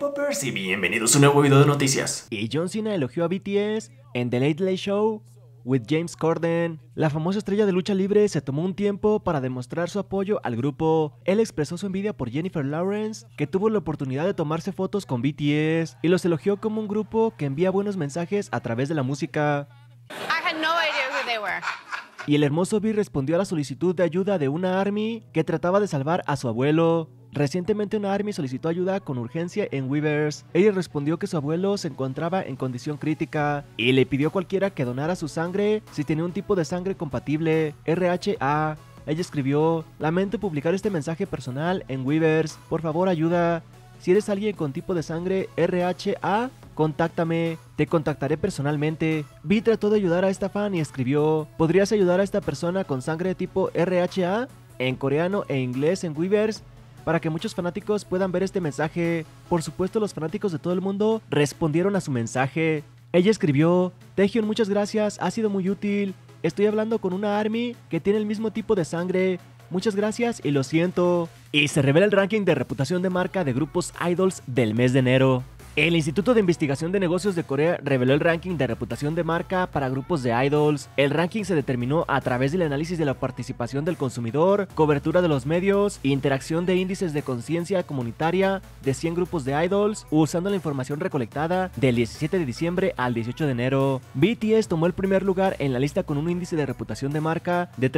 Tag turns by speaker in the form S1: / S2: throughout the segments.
S1: K-Popers y bienvenidos a un nuevo video de noticias.
S2: Y John Cena elogió a BTS en The Late Late Show with James Corden. La famosa estrella de lucha libre se tomó un tiempo para demostrar su apoyo al grupo. Él expresó su envidia por Jennifer Lawrence, que tuvo la oportunidad de tomarse fotos con BTS, y los elogió como un grupo que envía buenos mensajes a través de la música.
S3: I had no idea who they were.
S2: Y el hermoso B respondió a la solicitud de ayuda de una ARMY que trataba de salvar a su abuelo. Recientemente una ARMY solicitó ayuda con urgencia en Weavers. Ella respondió que su abuelo se encontraba en condición crítica y le pidió a cualquiera que donara su sangre si tenía un tipo de sangre compatible, RHA. Ella escribió, lamento publicar este mensaje personal en Weavers, por favor ayuda. Si eres alguien con tipo de sangre RHA, contáctame, te contactaré personalmente. Vi trató de ayudar a esta fan y escribió, ¿podrías ayudar a esta persona con sangre tipo RHA? En coreano e inglés en Weavers para que muchos fanáticos puedan ver este mensaje. Por supuesto, los fanáticos de todo el mundo respondieron a su mensaje. Ella escribió, Taehyun, muchas gracias, ha sido muy útil. Estoy hablando con una ARMY que tiene el mismo tipo de sangre. Muchas gracias y lo siento. Y se revela el ranking de reputación de marca de grupos idols del mes de enero. El Instituto de Investigación de Negocios de Corea reveló el ranking de reputación de marca para grupos de idols. El ranking se determinó a través del análisis de la participación del consumidor, cobertura de los medios, interacción de índices de conciencia comunitaria de 100 grupos de idols, usando la información recolectada del 17 de diciembre al 18 de enero. BTS tomó el primer lugar en la lista con un índice de reputación de marca de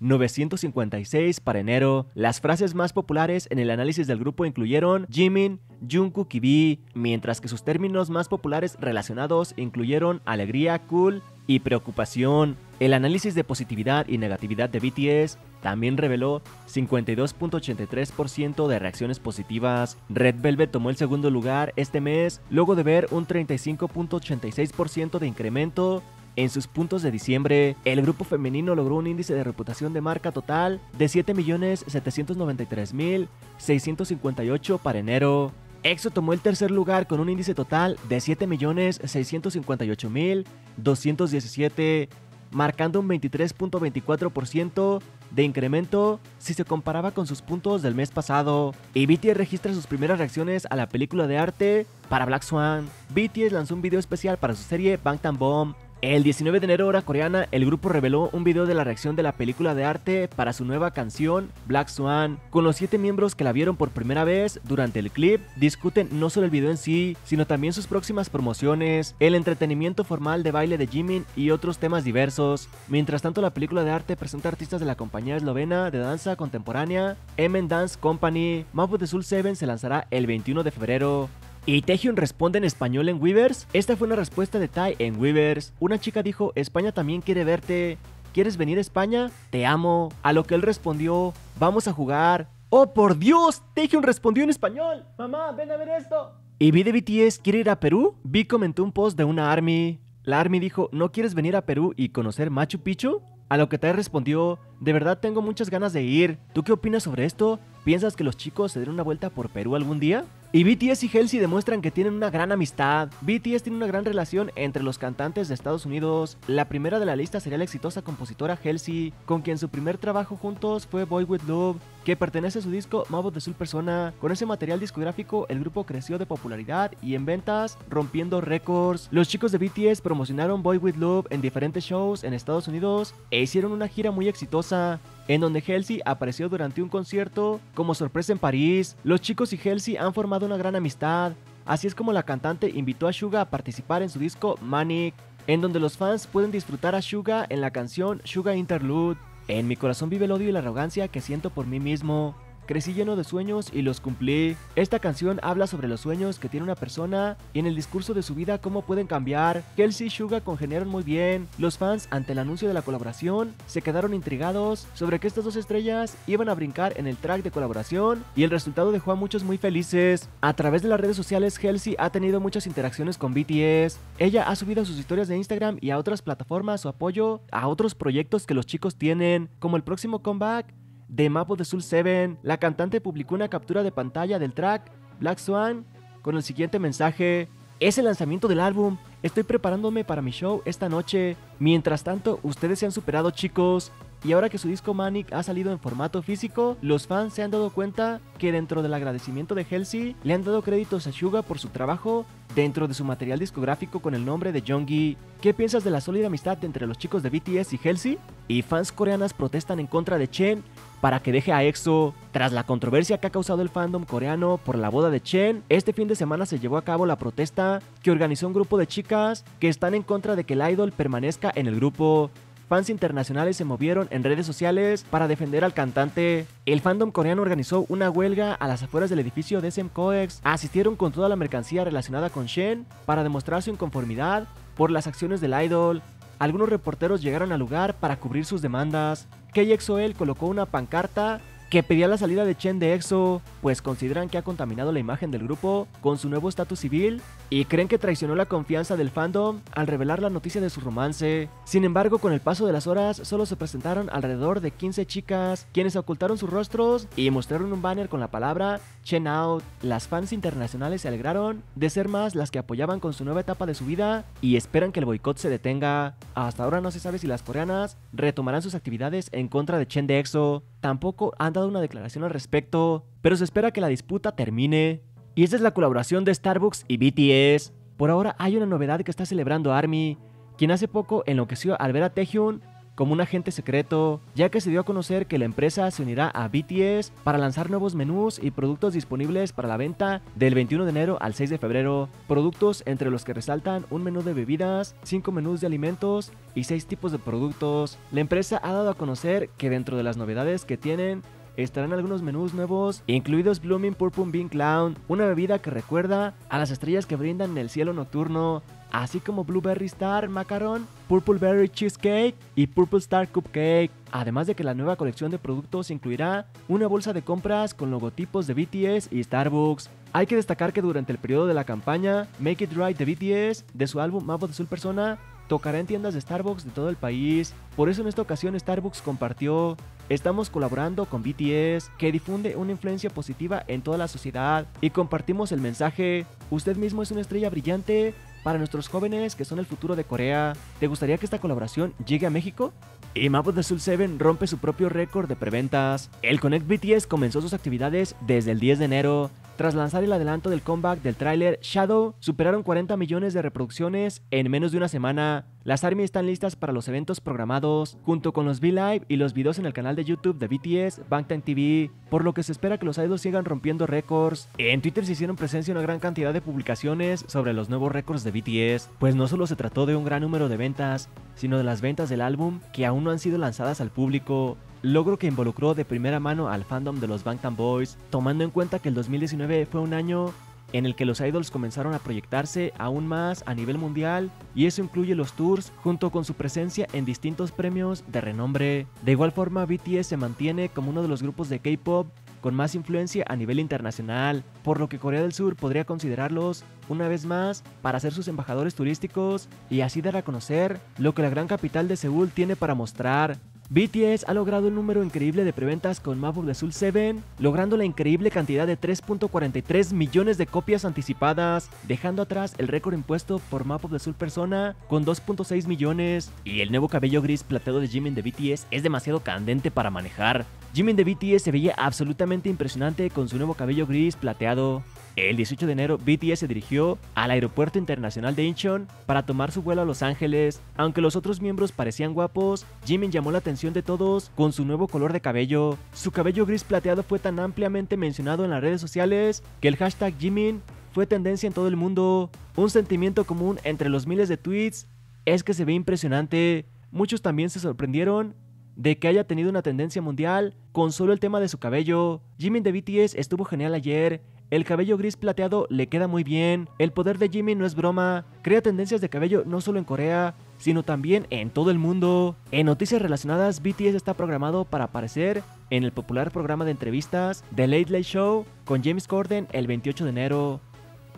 S2: 13.693.956 para enero. Las frases más populares en el análisis del grupo incluyeron Jimin, Jungkook y V, mientras que sus términos más populares relacionados incluyeron alegría, cool y preocupación. El análisis de positividad y negatividad de BTS también reveló 52.83% de reacciones positivas. Red Velvet tomó el segundo lugar este mes luego de ver un 35.86% de incremento en sus puntos de diciembre, el grupo femenino logró un índice de reputación de marca total de 7.793.658 para enero. EXO tomó el tercer lugar con un índice total de 7.658.217, marcando un 23.24% de incremento si se comparaba con sus puntos del mes pasado. Y BTS registra sus primeras reacciones a la película de arte para Black Swan. BTS lanzó un video especial para su serie Bangtan Bomb el 19 de enero hora coreana, el grupo reveló un video de la reacción de la película de arte para su nueva canción Black Swan. Con los 7 miembros que la vieron por primera vez durante el clip, discuten no solo el video en sí, sino también sus próximas promociones, el entretenimiento formal de baile de Jimin y otros temas diversos. Mientras tanto, la película de arte presenta artistas de la compañía eslovena de danza contemporánea, Emen Dance Company. Map de Soul 7 se lanzará el 21 de febrero. ¿Y Taehyun responde en español en Weavers? Esta fue una respuesta de Tai en Weavers. Una chica dijo, España también quiere verte. ¿Quieres venir a España? Te amo. A lo que él respondió, vamos a jugar. ¡Oh, por Dios! Taehyun respondió en español. Mamá, ven a ver esto. ¿Y Vi de BTS quiere ir a Perú? Vi comentó un post de una ARMY. La ARMY dijo, ¿no quieres venir a Perú y conocer Machu Picchu? A lo que Tai respondió, de verdad tengo muchas ganas de ir. ¿Tú qué opinas sobre esto? ¿Piensas que los chicos se den una vuelta por Perú algún día? Y BTS y Halsey demuestran que tienen una gran amistad. BTS tiene una gran relación entre los cantantes de Estados Unidos. La primera de la lista sería la exitosa compositora Halsey, con quien su primer trabajo juntos fue Boy With Love, que pertenece a su disco Mabo de Soul Persona. Con ese material discográfico, el grupo creció de popularidad y en ventas, rompiendo récords. Los chicos de BTS promocionaron Boy With Love en diferentes shows en Estados Unidos e hicieron una gira muy exitosa en donde Halsey apareció durante un concierto como sorpresa en París. Los chicos y Halsey han formado una gran amistad. Así es como la cantante invitó a Suga a participar en su disco Manic, en donde los fans pueden disfrutar a Suga en la canción Suga Interlude. En mi corazón vive el odio y la arrogancia que siento por mí mismo. Crecí lleno de sueños y los cumplí. Esta canción habla sobre los sueños que tiene una persona y en el discurso de su vida cómo pueden cambiar. Kelsey y Suga congeniaron muy bien. Los fans, ante el anuncio de la colaboración, se quedaron intrigados sobre que estas dos estrellas iban a brincar en el track de colaboración y el resultado dejó a muchos muy felices. A través de las redes sociales, Kelsey ha tenido muchas interacciones con BTS. Ella ha subido a sus historias de Instagram y a otras plataformas su apoyo a otros proyectos que los chicos tienen, como el próximo comeback de Mapo de Soul 7, la cantante publicó una captura de pantalla del track Black Swan con el siguiente mensaje. Es el lanzamiento del álbum. Estoy preparándome para mi show esta noche. Mientras tanto, ustedes se han superado chicos. Y ahora que su disco Manic ha salido en formato físico, los fans se han dado cuenta que dentro del agradecimiento de Halsey le han dado créditos a Suga por su trabajo dentro de su material discográfico con el nombre de Jonggi. ¿Qué piensas de la sólida amistad entre los chicos de BTS y Halsey? Y fans coreanas protestan en contra de Chen para que deje a EXO. Tras la controversia que ha causado el fandom coreano por la boda de Chen, este fin de semana se llevó a cabo la protesta que organizó un grupo de chicas que están en contra de que el idol permanezca en el grupo fans internacionales se movieron en redes sociales para defender al cantante. El fandom coreano organizó una huelga a las afueras del edificio de SM Coex. Asistieron con toda la mercancía relacionada con Shen para demostrar su inconformidad por las acciones del idol. Algunos reporteros llegaron al lugar para cubrir sus demandas. KXOL colocó una pancarta que pedía la salida de Chen de EXO, pues consideran que ha contaminado la imagen del grupo con su nuevo estatus civil y creen que traicionó la confianza del fandom al revelar la noticia de su romance. Sin embargo, con el paso de las horas, solo se presentaron alrededor de 15 chicas, quienes ocultaron sus rostros y mostraron un banner con la palabra Chen Out. Las fans internacionales se alegraron de ser más las que apoyaban con su nueva etapa de su vida y esperan que el boicot se detenga. Hasta ahora no se sabe si las coreanas retomarán sus actividades en contra de Chen de EXO. Tampoco han dado una declaración al respecto, pero se espera que la disputa termine. Y esta es la colaboración de Starbucks y BTS. Por ahora hay una novedad que está celebrando ARMY, quien hace poco enloqueció al ver a Taehyun como un agente secreto, ya que se dio a conocer que la empresa se unirá a BTS para lanzar nuevos menús y productos disponibles para la venta del 21 de enero al 6 de febrero. Productos entre los que resaltan un menú de bebidas, 5 menús de alimentos y 6 tipos de productos. La empresa ha dado a conocer que dentro de las novedades que tienen estarán algunos menús nuevos, incluidos Blooming Purple Bean Clown, una bebida que recuerda a las estrellas que brindan en el cielo nocturno, así como Blueberry Star Macaron, Purple Berry Cheesecake y Purple Star Cupcake. Además de que la nueva colección de productos incluirá una bolsa de compras con logotipos de BTS y Starbucks. Hay que destacar que durante el periodo de la campaña Make It Right de BTS, de su álbum Map of the Soul Persona, tocará en tiendas de Starbucks de todo el país. Por eso en esta ocasión Starbucks compartió Estamos colaborando con BTS, que difunde una influencia positiva en toda la sociedad, y compartimos el mensaje, usted mismo es una estrella brillante para nuestros jóvenes que son el futuro de Corea. ¿Te gustaría que esta colaboración llegue a México? Y Map of the Soul 7 rompe su propio récord de preventas. El Connect BTS comenzó sus actividades desde el 10 de enero. Tras lanzar el adelanto del comeback del tráiler Shadow, superaron 40 millones de reproducciones en menos de una semana. Las ARMY están listas para los eventos programados, junto con los V-Live y los videos en el canal de YouTube de BTS, Bangtan TV, por lo que se espera que los idols sigan rompiendo récords. En Twitter se hicieron presencia una gran cantidad de publicaciones sobre los nuevos récords de BTS, pues no solo se trató de un gran número de ventas, sino de las ventas del álbum que aún no han sido lanzadas al público logro que involucró de primera mano al fandom de los Bangtan Boys, tomando en cuenta que el 2019 fue un año en el que los idols comenzaron a proyectarse aún más a nivel mundial y eso incluye los tours junto con su presencia en distintos premios de renombre. De igual forma BTS se mantiene como uno de los grupos de K-Pop con más influencia a nivel internacional, por lo que Corea del Sur podría considerarlos una vez más para ser sus embajadores turísticos y así dar a conocer lo que la gran capital de Seúl tiene para mostrar. BTS ha logrado un número increíble de preventas con Map of the Soul 7, logrando la increíble cantidad de 3.43 millones de copias anticipadas, dejando atrás el récord impuesto por Map of the Soul Persona con 2.6 millones. Y el nuevo cabello gris plateado de Jimin de BTS es demasiado candente para manejar. Jimin de BTS se veía absolutamente impresionante con su nuevo cabello gris plateado. El 18 de enero, BTS se dirigió al Aeropuerto Internacional de Incheon para tomar su vuelo a Los Ángeles. Aunque los otros miembros parecían guapos, Jimin llamó la atención de todos con su nuevo color de cabello. Su cabello gris plateado fue tan ampliamente mencionado en las redes sociales que el hashtag Jimin fue tendencia en todo el mundo. Un sentimiento común entre los miles de tweets es que se ve impresionante. Muchos también se sorprendieron de que haya tenido una tendencia mundial con solo el tema de su cabello. Jimin de BTS estuvo genial ayer, el cabello gris plateado le queda muy bien. El poder de Jimmy no es broma. Crea tendencias de cabello no solo en Corea, sino también en todo el mundo. En noticias relacionadas, BTS está programado para aparecer en el popular programa de entrevistas The Late Late Show con James Corden el 28 de enero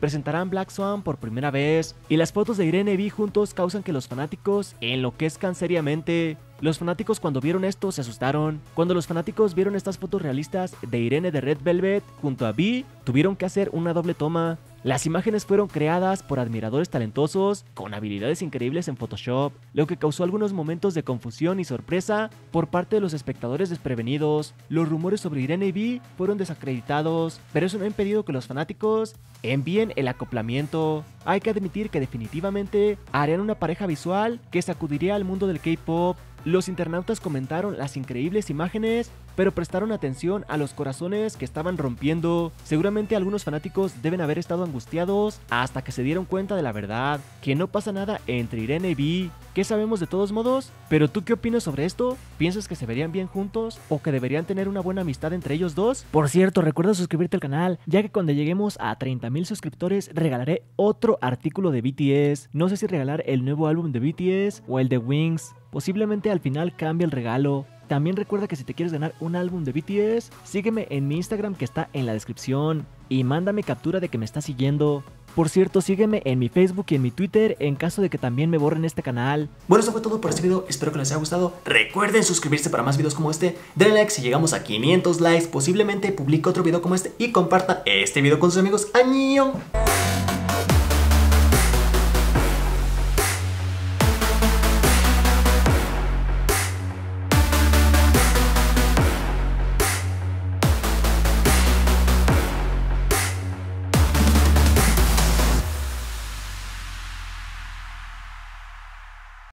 S2: presentarán Black Swan por primera vez y las fotos de Irene y Vi juntos causan que los fanáticos enloquezcan seriamente. Los fanáticos cuando vieron esto se asustaron. Cuando los fanáticos vieron estas fotos realistas de Irene de Red Velvet junto a Vi, tuvieron que hacer una doble toma. Las imágenes fueron creadas por admiradores talentosos con habilidades increíbles en Photoshop, lo que causó algunos momentos de confusión y sorpresa por parte de los espectadores desprevenidos. Los rumores sobre Irene y Vi fueron desacreditados, pero eso no ha impedido que los fanáticos envíen el acoplamiento. Hay que admitir que definitivamente harían una pareja visual que sacudiría al mundo del K-pop. Los internautas comentaron las increíbles imágenes, pero prestaron atención a los corazones que estaban rompiendo. Seguramente algunos fanáticos deben haber estado angustiados hasta que se dieron cuenta de la verdad, que no pasa nada entre Irene y Vi. ¿Qué sabemos de todos modos? Pero tú qué opinas sobre esto? ¿Piensas que se verían bien juntos o que deberían tener una buena amistad entre ellos dos? Por cierto, recuerda suscribirte al canal, ya que cuando lleguemos a 30.000 suscriptores regalaré otro artículo de BTS. No sé si regalar el nuevo álbum de BTS o el de Wings. Posiblemente al final cambie el regalo. También recuerda que si te quieres ganar un álbum de BTS, sígueme en mi Instagram que está en la descripción y mándame captura de que me estás siguiendo. Por cierto, sígueme en mi Facebook y en mi Twitter en caso de que también me borren este canal.
S1: Bueno, eso fue todo por este video. Espero que les haya gustado. Recuerden suscribirse para más videos como este. Denle like si llegamos a 500 likes. Posiblemente publique otro video como este y compartan este video con sus amigos. ¡Año!